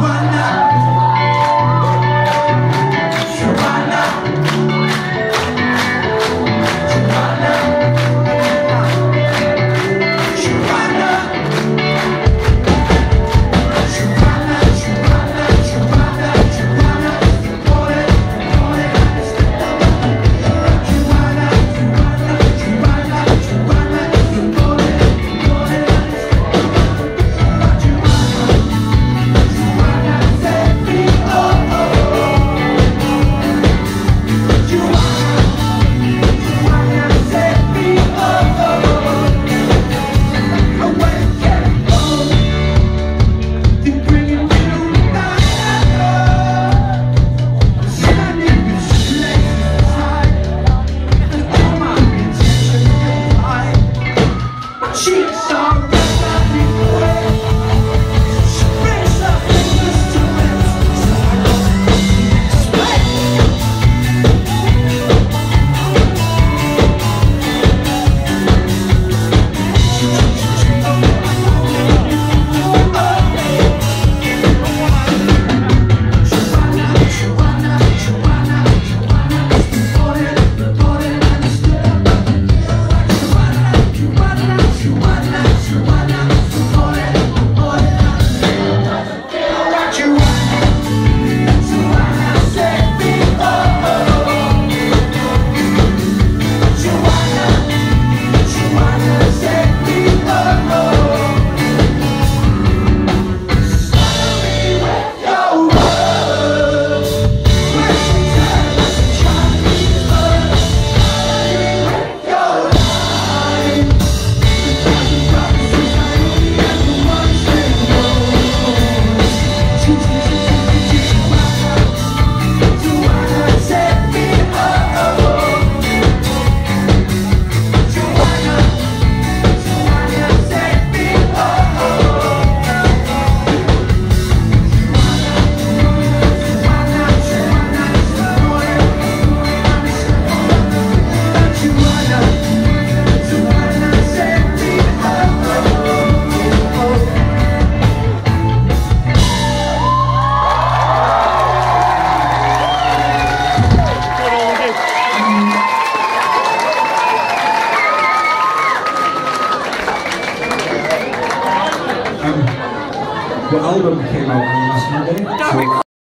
One night. The album came out last Monday.